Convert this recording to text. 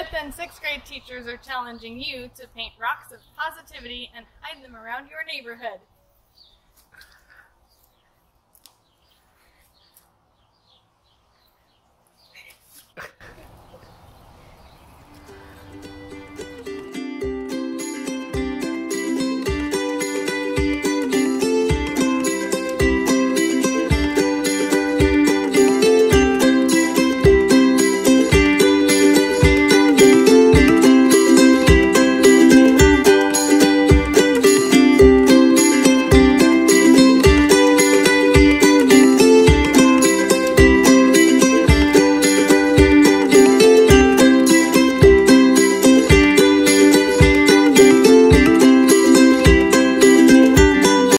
Fifth and sixth grade teachers are challenging you to paint rocks of positivity and hide them around your neighborhood.